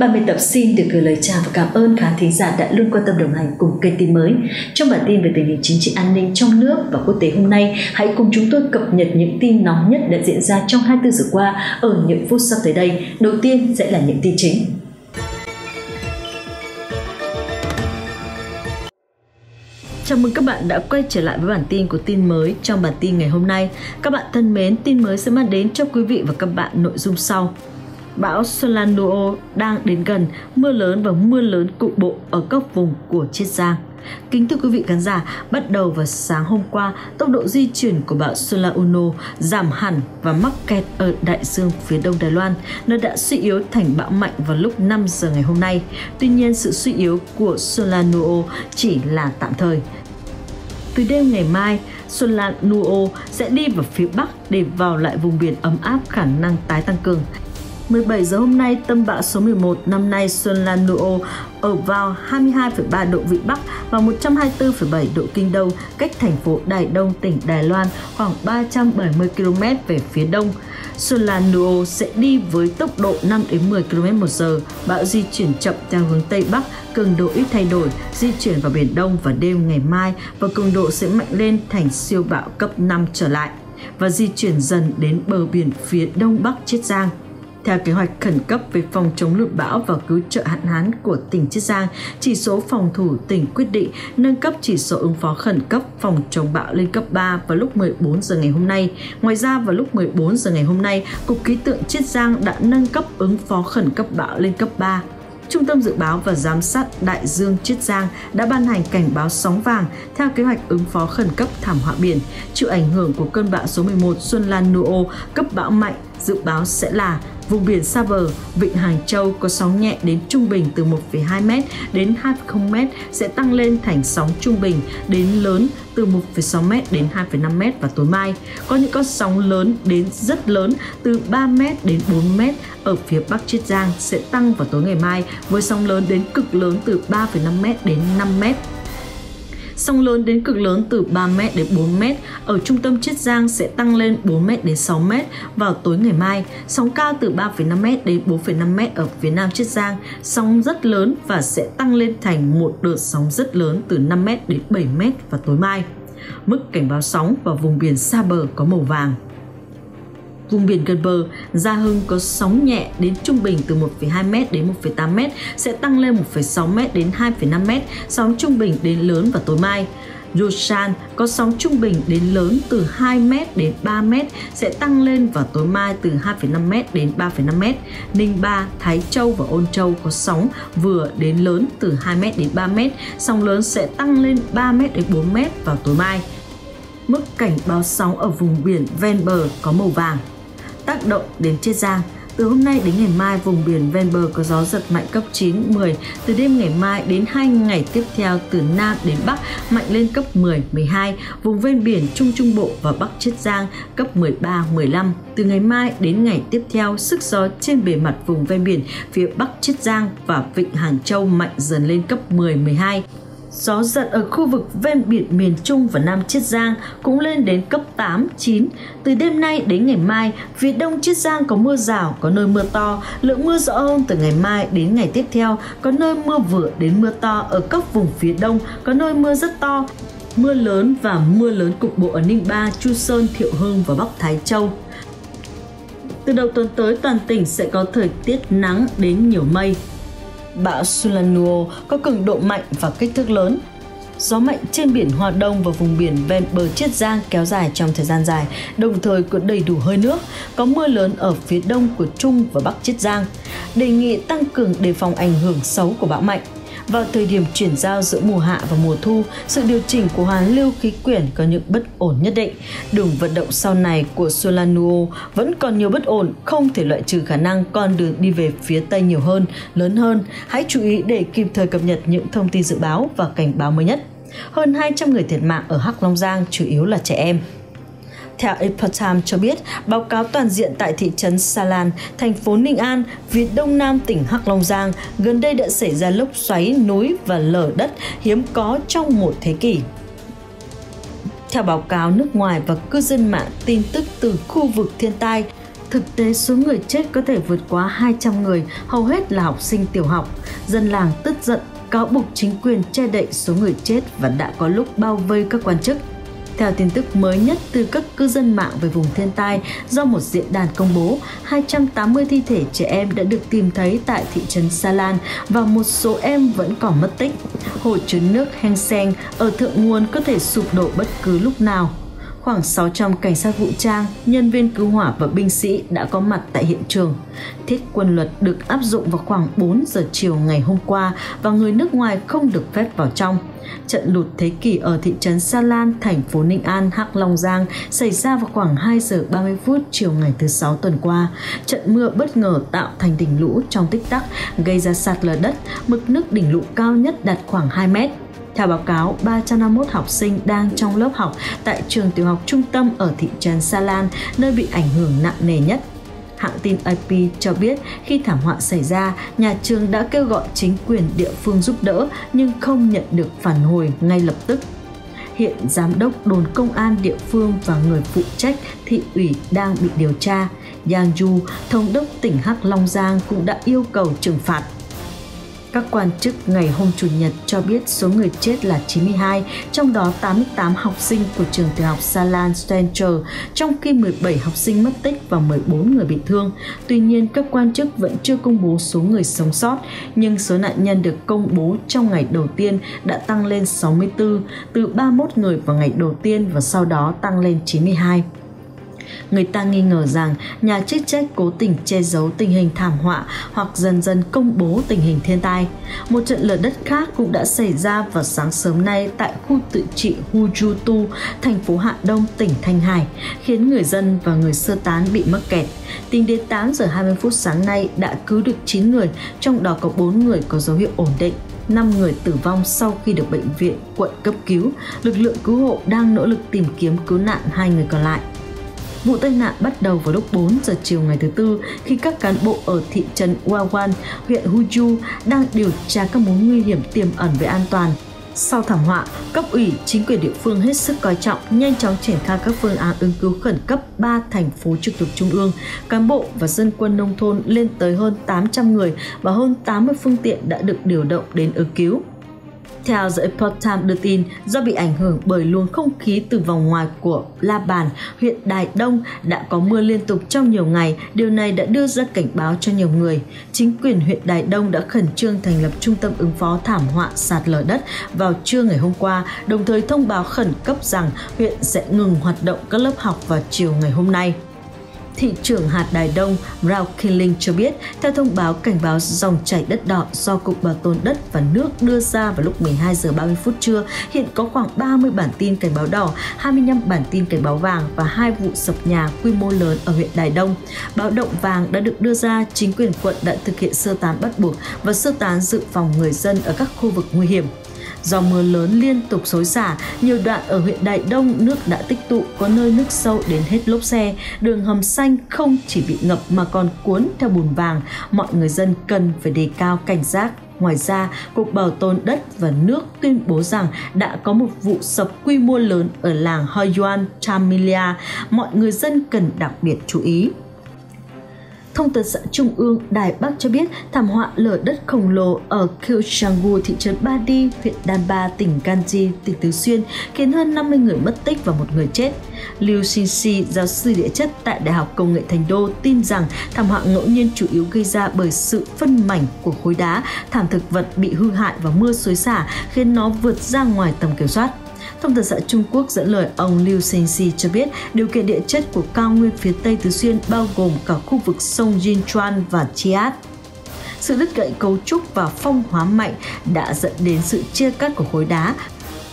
Ban biên tập xin được gửi lời chào và cảm ơn khán thính giả đã luôn quan tâm đồng hành cùng kênh tin mới. Trong bản tin về tình hình chính trị an ninh trong nước và quốc tế hôm nay, hãy cùng chúng tôi cập nhật những tin nóng nhất đã diễn ra trong 24 giờ qua ở những phút sắp tới đây. Đầu tiên sẽ là những tin chính. Chào mừng các bạn đã quay trở lại với bản tin của tin mới trong bản tin ngày hôm nay. Các bạn thân mến, tin mới sẽ mang đến cho quý vị và các bạn nội dung sau. Bão Solanduo đang đến gần, mưa lớn và mưa lớn cục bộ ở các vùng của Chiết Giang. Kính thưa quý vị khán giả, bắt đầu vào sáng hôm qua, tốc độ di chuyển của bão Solauno giảm hẳn và mắc kẹt ở đại dương phía đông Đài Loan, nơi đã suy yếu thành bão mạnh vào lúc 5 giờ ngày hôm nay. Tuy nhiên, sự suy yếu của Solano chỉ là tạm thời. Từ đêm ngày mai, Solano sẽ đi vào phía bắc để vào lại vùng biển ấm áp khả năng tái tăng cường. 17 giờ hôm nay, tâm bão số 11 năm nay Xuân Lan Nuo ở vào 22,3 độ Vĩ Bắc và 124,7 độ Kinh Đông, cách thành phố Đài Đông, tỉnh Đài Loan khoảng 370 km về phía đông. Xuân Lan Nuo sẽ đi với tốc độ 5 đến 10 km một giờ. Bão di chuyển chậm theo hướng Tây Bắc, cường độ ít thay đổi, di chuyển vào Biển Đông vào đêm ngày mai và cường độ sẽ mạnh lên thành siêu bão cấp 5 trở lại và di chuyển dần đến bờ biển phía đông bắc Chiết Giang. Theo kế hoạch khẩn cấp về phòng chống lụt bão và cứu trợ hạn hán của tỉnh Chiết Giang, chỉ số phòng thủ tỉnh quyết định nâng cấp chỉ số ứng phó khẩn cấp phòng chống bão lên cấp 3 vào lúc 14 giờ ngày hôm nay. Ngoài ra vào lúc 14 giờ ngày hôm nay, Cục Khí tượng Chiết Giang đã nâng cấp ứng phó khẩn cấp bão lên cấp 3 Trung tâm Dự báo và Giám sát Đại dương Chiết Giang đã ban hành cảnh báo sóng vàng theo kế hoạch ứng phó khẩn cấp thảm họa biển. Chịu ảnh hưởng của cơn bão số 11 Xuân Lan Nuo, cấp bão mạnh dự báo sẽ là Vùng biển xa bờ, vịnh Hàng Châu có sóng nhẹ đến trung bình từ 1,2m đến 2,0m sẽ tăng lên thành sóng trung bình đến lớn từ 1,6m đến 2,5m vào tối mai. Có những con sóng lớn đến rất lớn từ 3m đến 4m ở phía Bắc Chiết Giang sẽ tăng vào tối ngày mai với sóng lớn đến cực lớn từ 3,5m đến 5m sóng lớn đến cực lớn từ 3m đến 4m ở trung tâm Chiết Giang sẽ tăng lên 4m đến 6m vào tối ngày mai, sóng cao từ 3,5m đến 4,5m ở phía nam Chiết Giang, sóng rất lớn và sẽ tăng lên thành một đợt sóng rất lớn từ 5m đến 7m vào tối mai. Mức cảnh báo sóng và vùng biển xa bờ có màu vàng. Vùng biển gần bờ, Gia Hưng có sóng nhẹ đến trung bình từ 1,2m đến 1,8m, sẽ tăng lên 1,6m đến 2,5m, sóng trung bình đến lớn vào tối mai. Yushan có sóng trung bình đến lớn từ 2m đến 3m sẽ tăng lên vào tối mai từ 2,5m đến 3,5m. Ninh Ba, Thái Châu và Ôn Châu có sóng vừa đến lớn từ 2m đến 3m, sóng lớn sẽ tăng lên 3m đến 4m vào tối mai. Mức cảnh báo sóng ở vùng biển ven bờ có màu vàng tác động đến Chiết Giang. Từ hôm nay đến ngày mai, vùng biển ven bờ có gió giật mạnh cấp 9, 10. Từ đêm ngày mai đến 2 ngày tiếp theo từ Nam đến Bắc mạnh lên cấp 10, 12. Vùng ven biển Trung Trung Bộ và Bắc Chiết Giang cấp 13, 15. Từ ngày mai đến ngày tiếp theo, sức gió trên bề mặt vùng ven biển phía Bắc Chiết Giang và Vịnh Hàng Châu mạnh dần lên cấp 10, 12. Gió giật ở khu vực ven biển miền Trung và Nam Chiết Giang cũng lên đến cấp 8, 9. Từ đêm nay đến ngày mai, phía đông Chiết Giang có mưa rào, có nơi mưa to. Lượng mưa rõ hơn từ ngày mai đến ngày tiếp theo, có nơi mưa vừa đến mưa to ở các vùng phía đông, có nơi mưa rất to. Mưa lớn và mưa lớn cục bộ ở Ninh Ba, Chu Sơn, Thiệu Hưng và Bắc Thái Châu. Từ đầu tuần tới, toàn tỉnh sẽ có thời tiết nắng đến nhiều mây, Bão Sulanuo có cường độ mạnh và kích thước lớn. Gió mạnh trên biển Hoa Đông và vùng biển ven bờ Chiết Giang kéo dài trong thời gian dài, đồng thời có đầy đủ hơi nước. Có mưa lớn ở phía đông của Trung và Bắc Chiết Giang. Đề nghị tăng cường đề phòng ảnh hưởng xấu của bão mạnh. Vào thời điểm chuyển giao giữa mùa hạ và mùa thu, sự điều chỉnh của hoàn lưu khí quyển có những bất ổn nhất định. Đường vận động sau này của Solanuo vẫn còn nhiều bất ổn, không thể loại trừ khả năng con đường đi về phía Tây nhiều hơn, lớn hơn. Hãy chú ý để kịp thời cập nhật những thông tin dự báo và cảnh báo mới nhất. Hơn 200 người thiệt mạng ở Hắc Long Giang chủ yếu là trẻ em. Theo Epoch Times cho biết, báo cáo toàn diện tại thị trấn Sa Lan, thành phố Ninh An, phía đông nam tỉnh Hắc Long Giang, gần đây đã xảy ra lốc xoáy núi và lở đất hiếm có trong một thế kỷ. Theo báo cáo nước ngoài và cư dân mạng tin tức từ khu vực thiên tai, Thực tế số người chết có thể vượt quá 200 người, hầu hết là học sinh tiểu học. Dân làng tức giận cáo buộc chính quyền che đậy số người chết và đã có lúc bao vây các quan chức. Theo tin tức mới nhất từ các cư dân mạng về vùng thiên tai do một diễn đàn công bố, 280 thi thể trẻ em đã được tìm thấy tại thị trấn Salan và một số em vẫn còn mất tích. Hồ chứa nước Hengseng ở thượng nguồn có thể sụp đổ bất cứ lúc nào khoảng 600 cảnh sát vũ trang, nhân viên cứu hỏa và binh sĩ đã có mặt tại hiện trường. Thiết quân luật được áp dụng vào khoảng 4 giờ chiều ngày hôm qua và người nước ngoài không được phép vào trong. Trận lụt thế kỷ ở thị trấn Sa Lan, thành phố Ninh An, Hắc Long Giang xảy ra vào khoảng 2 giờ 30 phút chiều ngày thứ Sáu tuần qua. Trận mưa bất ngờ tạo thành đỉnh lũ trong tích tắc, gây ra sạt lở đất, mực nước đỉnh lũ cao nhất đạt khoảng 2 mét. Theo báo cáo, 351 học sinh đang trong lớp học tại trường tiểu học trung tâm ở thị trấn Sa Lan, nơi bị ảnh hưởng nặng nề nhất. Hãng tin AP cho biết khi thảm họa xảy ra, nhà trường đã kêu gọi chính quyền địa phương giúp đỡ nhưng không nhận được phản hồi ngay lập tức. Hiện giám đốc đồn công an địa phương và người phụ trách thị ủy đang bị điều tra. Yang Yu, thống đốc tỉnh Hắc Long Giang cũng đã yêu cầu trừng phạt các quan chức ngày hôm Chủ nhật cho biết số người chết là 92, trong đó 88 học sinh của trường tiểu học Salan Central, trong khi 17 học sinh mất tích và 14 người bị thương. Tuy nhiên, các quan chức vẫn chưa công bố số người sống sót, nhưng số nạn nhân được công bố trong ngày đầu tiên đã tăng lên 64, từ 31 người vào ngày đầu tiên và sau đó tăng lên 92 người ta nghi ngờ rằng nhà chức trách cố tình che giấu tình hình thảm họa hoặc dần dần công bố tình hình thiên tai. Một trận lở đất khác cũng đã xảy ra vào sáng sớm nay tại khu tự trị Hujutu, thành phố Hạ Đông, tỉnh Thanh Hải, khiến người dân và người sơ tán bị mắc kẹt. Tính đến 8 giờ 20 phút sáng nay đã cứu được 9 người, trong đó có 4 người có dấu hiệu ổn định. 5 người tử vong sau khi được bệnh viện quận cấp cứu. Lực lượng cứu hộ đang nỗ lực tìm kiếm cứu nạn hai người còn lại. Vụ tai nạn bắt đầu vào lúc 4 giờ chiều ngày thứ Tư khi các cán bộ ở thị trấn Wawan, huyện Huju đang điều tra các mối nguy hiểm tiềm ẩn về an toàn. Sau thảm họa, cấp ủy, chính quyền địa phương hết sức coi trọng, nhanh chóng triển khai các phương án ứng cứu khẩn cấp 3 thành phố trực thuộc trung ương. Cán bộ và dân quân nông thôn lên tới hơn 800 người và hơn 80 phương tiện đã được điều động đến ứng cứu. Theo The Epoch Times đưa tin, do bị ảnh hưởng bởi luồng không khí từ vòng ngoài của La Bàn, huyện Đài Đông đã có mưa liên tục trong nhiều ngày, điều này đã đưa ra cảnh báo cho nhiều người. Chính quyền huyện Đài Đông đã khẩn trương thành lập trung tâm ứng phó thảm họa sạt lở đất vào trưa ngày hôm qua, đồng thời thông báo khẩn cấp rằng huyện sẽ ngừng hoạt động các lớp học vào chiều ngày hôm nay. Thị trưởng hạt Đài Đông Rao Killing cho biết, theo thông báo cảnh báo dòng chảy đất đỏ do Cục Bảo tồn đất và nước đưa ra vào lúc 12 giờ 30 phút trưa, hiện có khoảng 30 bản tin cảnh báo đỏ, 25 bản tin cảnh báo vàng và hai vụ sập nhà quy mô lớn ở huyện Đài Đông. Báo động vàng đã được đưa ra, chính quyền quận đã thực hiện sơ tán bắt buộc và sơ tán dự phòng người dân ở các khu vực nguy hiểm. Do mưa lớn liên tục xối xả, nhiều đoạn ở huyện Đại Đông nước đã tích tụ, có nơi nước sâu đến hết lốp xe. Đường hầm xanh không chỉ bị ngập mà còn cuốn theo bùn vàng. Mọi người dân cần phải đề cao cảnh giác. Ngoài ra, Cục Bảo tồn đất và nước tuyên bố rằng đã có một vụ sập quy mô lớn ở làng Hoyuan, Tamilia. Mọi người dân cần đặc biệt chú ý. Thông tấn xã Trung ương Đài Bắc cho biết thảm họa lở đất khổng lồ ở Kyochanggu, thị trấn Ba-di, huyện Đan Ba, tỉnh Ganji, tỉnh Tứ Xuyên, khiến hơn 50 người mất tích và một người chết. Liu Xinxi, giáo sư địa chất tại Đại học Công nghệ Thành Đô, tin rằng thảm họa ngẫu nhiên chủ yếu gây ra bởi sự phân mảnh của khối đá, thảm thực vật bị hư hại và mưa xối xả khiến nó vượt ra ngoài tầm kiểm soát. Thông tấn xã Trung Quốc dẫn lời ông Liu Xinxi cho biết điều kiện địa chất của cao nguyên phía Tây Tứ Xuyên bao gồm cả khu vực sông Jinchuan và Chiat. Sự đứt gãy cấu trúc và phong hóa mạnh đã dẫn đến sự chia cắt của khối đá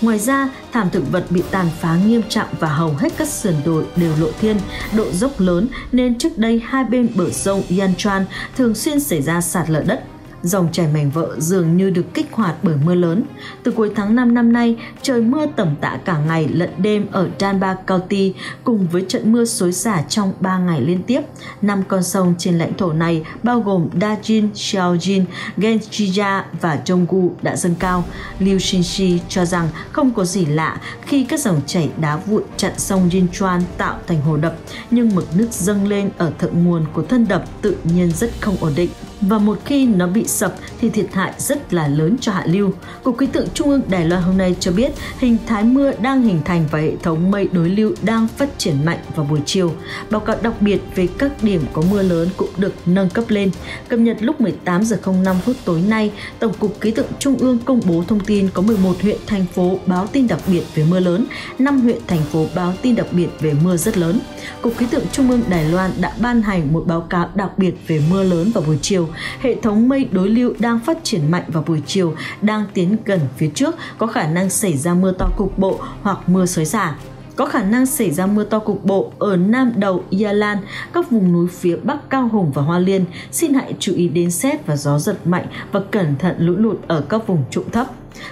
Ngoài ra, thảm thực vật bị tàn phá nghiêm trọng và hầu hết các sườn đồi đều lộ thiên, độ dốc lớn nên trước đây hai bên bờ sông Yanchuan thường xuyên xảy ra sạt lở đất Dòng chảy mảnh vỡ dường như được kích hoạt bởi mưa lớn. Từ cuối tháng 5 năm nay, trời mưa tầm tạ cả ngày lẫn đêm ở Danba County cùng với trận mưa xối xả trong 3 ngày liên tiếp. Năm con sông trên lãnh thổ này bao gồm Dajin, Xiaojin, Genjija và Jonggu đã dâng cao. Liu Xinxi cho rằng không có gì lạ khi các dòng chảy đá vụn chặn sông Jinchuan tạo thành hồ đập, nhưng mực nước dâng lên ở thượng nguồn của thân đập tự nhiên rất không ổn định và một khi nó bị sập thì thiệt hại rất là lớn cho hạ lưu. Cục Khí tượng Trung ương Đài Loan hôm nay cho biết hình thái mưa đang hình thành và hệ thống mây đối lưu đang phát triển mạnh vào buổi chiều. Báo cáo đặc biệt về các điểm có mưa lớn cũng được nâng cấp lên. Cập nhật lúc 18 giờ 05 phút tối nay, Tổng cục Khí tượng Trung ương công bố thông tin có 11 huyện thành phố báo tin đặc biệt về mưa lớn, 5 huyện thành phố báo tin đặc biệt về mưa rất lớn. Cục Khí tượng Trung ương Đài Loan đã ban hành một báo cáo đặc biệt về mưa lớn vào buổi chiều hệ thống mây đối lưu đang phát triển mạnh vào buổi chiều, đang tiến gần phía trước, có khả năng xảy ra mưa to cục bộ hoặc mưa xối xả có khả năng xảy ra mưa to cục bộ ở nam đầu Ia Lan, các vùng núi phía bắc Cao Hùng và Hoa Liên. Xin hãy chú ý đến xét và gió giật mạnh và cẩn thận lũ lụt ở các vùng trũng thấp.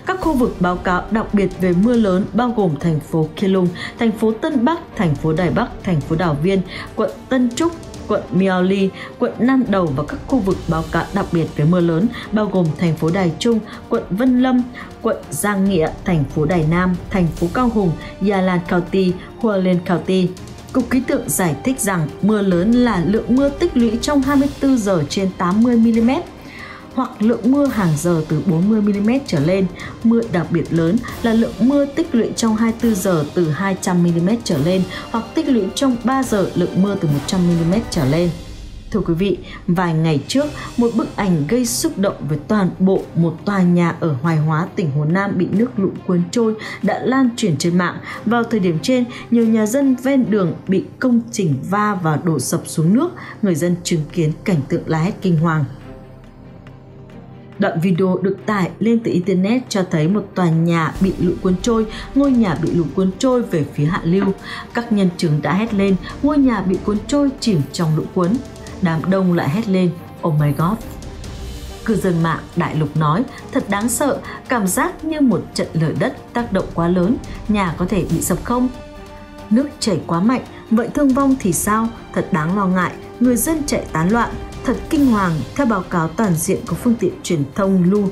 Các khu vực báo cáo đặc biệt về mưa lớn bao gồm thành phố Kielung, thành phố Tân Bắc, thành phố Đài Bắc, thành phố Đảo Viên, quận Tân Trúc, quận Miaoli, quận Nam Đầu và các khu vực báo cáo đặc biệt về mưa lớn bao gồm thành phố Đài Trung, quận Vân Lâm, quận Giang Nghĩa, thành phố Đài Nam, thành phố Cao Hùng, Gia Lan County, Hualien County. Cục Khí tượng giải thích rằng mưa lớn là lượng mưa tích lũy trong 24 giờ trên 80 mm hoặc lượng mưa hàng giờ từ 40mm trở lên. Mưa đặc biệt lớn là lượng mưa tích lũy trong 24 giờ từ 200mm trở lên hoặc tích lũy trong 3 giờ lượng mưa từ 100mm trở lên. Thưa quý vị, vài ngày trước, một bức ảnh gây xúc động với toàn bộ một tòa nhà ở Hoài Hóa, tỉnh Hồ Nam bị nước lũ cuốn trôi đã lan truyền trên mạng. Vào thời điểm trên, nhiều nhà dân ven đường bị công trình va và đổ sập xuống nước, người dân chứng kiến cảnh tượng la hét kinh hoàng. Đoạn video được tải lên từ Internet cho thấy một tòa nhà bị lũ cuốn trôi, ngôi nhà bị lũ cuốn trôi về phía hạ lưu. Các nhân chứng đã hét lên, ngôi nhà bị cuốn trôi chìm trong lũ cuốn. Đám đông lại hét lên, oh my god. Cư dân mạng đại lục nói, thật đáng sợ, cảm giác như một trận lở đất tác động quá lớn, nhà có thể bị sập không? Nước chảy quá mạnh, vậy thương vong thì sao? Thật đáng lo ngại, người dân chạy tán loạn, thật kinh hoàng theo báo cáo toàn diện của phương tiện truyền thông Lu.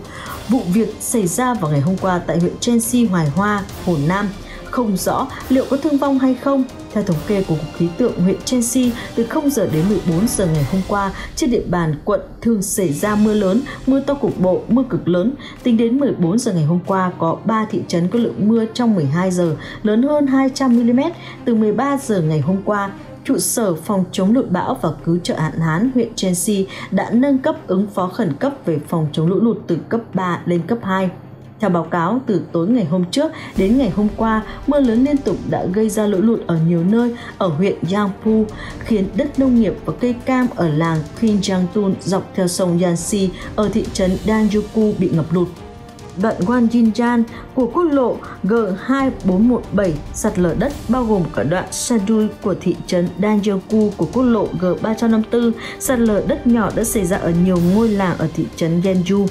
Vụ việc xảy ra vào ngày hôm qua tại huyện Chelsea, Hoài Hoa, Hồ Nam. Không rõ liệu có thương vong hay không. Theo thống kê của Cục Khí tượng huyện Chelsea, từ 0 giờ đến 14 giờ ngày hôm qua, trên địa bàn quận thường xảy ra mưa lớn, mưa to cục bộ, mưa cực lớn. Tính đến 14 giờ ngày hôm qua, có 3 thị trấn có lượng mưa trong 12 giờ lớn hơn 200 mm. Từ 13 giờ ngày hôm qua, trụ sở phòng chống lụt bão và cứu trợ hạn hán huyện Chelsea đã nâng cấp ứng phó khẩn cấp về phòng chống lũ lụt từ cấp 3 lên cấp 2. Theo báo cáo, từ tối ngày hôm trước đến ngày hôm qua, mưa lớn liên tục đã gây ra lũ lụt ở nhiều nơi ở huyện Yangpu, khiến đất nông nghiệp và cây cam ở làng Kinjangtun dọc theo sông Yanxi ở thị trấn Danjuku bị ngập lụt đoạn Wanjinjan của quốc lộ G2417 sạt lở đất bao gồm cả đoạn Sadui của thị trấn Danjoku của quốc lộ G354 sạt lở đất nhỏ đã xảy ra ở nhiều ngôi làng ở thị trấn Genju.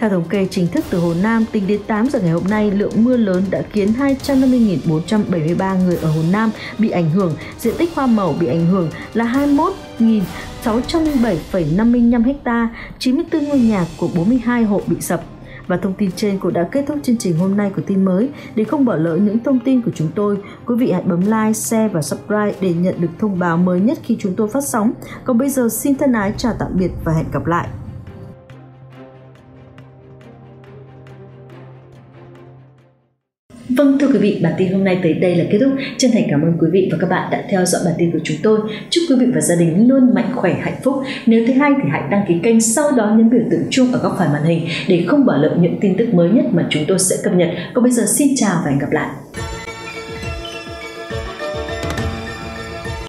Theo thống kê chính thức từ Hồ Nam, tính đến 8 giờ ngày hôm nay, lượng mưa lớn đã khiến 250.473 người ở Hồ Nam bị ảnh hưởng, diện tích hoa màu bị ảnh hưởng là 21.607,55 ha, 94 ngôi nhà của 42 hộ bị sập. Và thông tin trên cũng đã kết thúc chương trình hôm nay của tin mới. Để không bỏ lỡ những thông tin của chúng tôi, quý vị hãy bấm like, share và subscribe để nhận được thông báo mới nhất khi chúng tôi phát sóng. Còn bây giờ xin thân ái chào tạm biệt và hẹn gặp lại. Vâng thưa quý vị, bản tin hôm nay tới đây là kết thúc. Chân thành cảm ơn quý vị và các bạn đã theo dõi bản tin của chúng tôi. Chúc quý vị và gia đình luôn mạnh khỏe, hạnh phúc. Nếu thấy hay thì hãy đăng ký kênh, sau đó nhấn biểu tượng chuông ở góc phải màn hình để không bỏ lỡ những tin tức mới nhất mà chúng tôi sẽ cập nhật. Còn bây giờ xin chào và hẹn gặp lại.